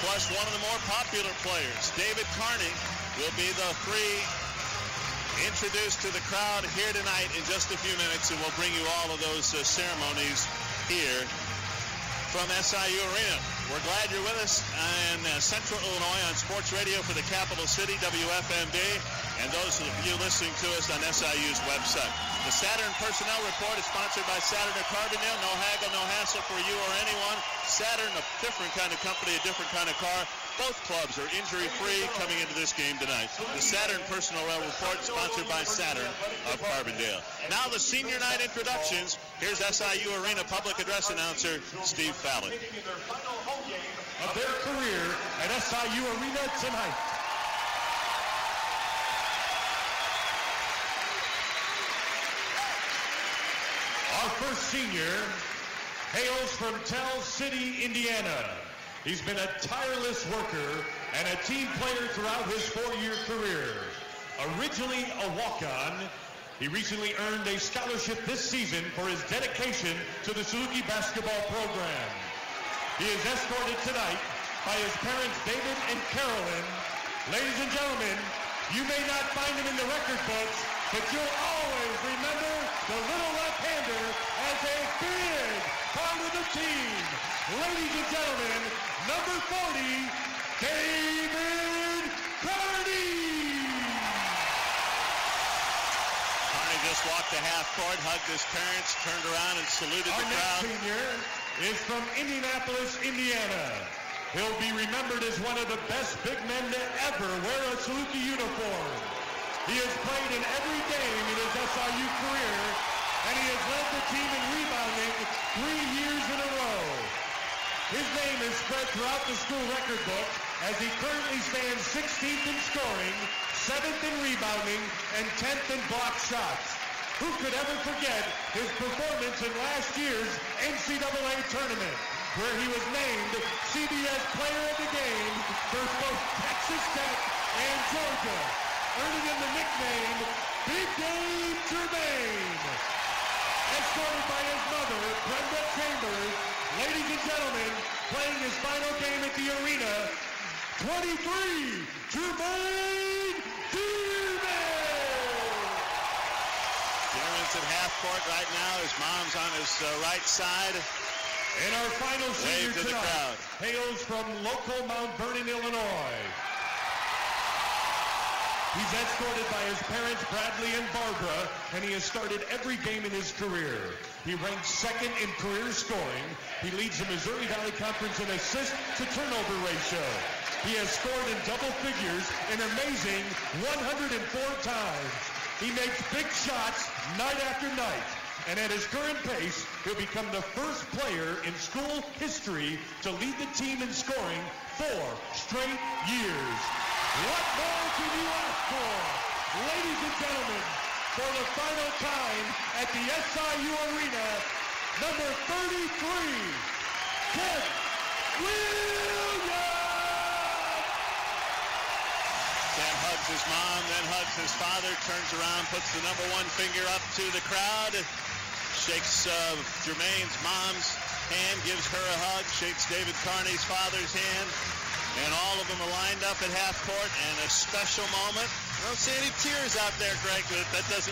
plus one of the more popular players. David Carney will be the three introduced to the crowd here tonight in just a few minutes, and we'll bring you all of those uh, ceremonies here from SIU Arena. We're glad you're with us in uh, Central Illinois on Sports Radio for the capital city, WFMB, and those of you listening to us on SIU's website. The Saturn Personnel Report is sponsored by Saturn of Carbondale. No haggle, no hassle for you or anyone. Saturn, a different kind of company, a different kind of car. Both clubs are injury-free coming into this game tonight. The Saturn Personnel Report sponsored by Saturn of Carbondale. Now the senior night introductions. Here's SIU Arena public address announcer Steve Fallon. Of their career at SIU Arena tonight. Our first senior hails from Tell City, Indiana. He's been a tireless worker and a team player throughout his four-year career. Originally a walk-on, he recently earned a scholarship this season for his dedication to the Saluki basketball program. He is escorted tonight by his parents David and Carolyn. Ladies and gentlemen, you may not find him in the record books, but you'll always remember the little left-hander as a big team. Ladies and gentlemen, number 40, David Carney. Carney just walked to half court, hugged his parents, turned around and saluted Our the next senior is from Indianapolis, Indiana. He'll be remembered as one of the best big men to ever wear a Saluki uniform. He has played in every game in his SIU career, and he has led the team in rebounding three years in a row. His name is spread throughout the school record book as he currently stands 16th in scoring, 7th in rebounding, and 10th in block shots. Who could ever forget his performance in last year's NCAA tournament, where he was named CBS Player of the Game for both Texas Tech and Georgia, earning him the nickname Big Game Jermaine. Escorted by his mother, Brenda Chambers, ladies and gentlemen, playing his final game at the arena, 23, Jermaine Dearman! Dearman's at half court right now. His mom's on his uh, right side. And our final senior to tonight hails from local Mount Vernon, Illinois. He's escorted by his parents, Bradley and Barbara, and he has started every game in his career. He ranks second in career scoring. He leads the Missouri Valley Conference in assist to turnover ratio. He has scored in double figures an amazing 104 times. He makes big shots night after night. And at his current pace, he'll become the first player in school history to lead the team in scoring four straight years. What more can you ask for? Ladies and gentlemen, for the final time at the SIU Arena, number 33, Kent Williams! Sam hugs his mom, then hugs his father, turns around, puts the number one finger up to the crowd, shakes uh, Jermaine's mom's hand, gives her a hug, shakes David Carney's father's hand, and all of them are lined up at half court, and a special moment. I don't see any tears out there, Greg, but that doesn't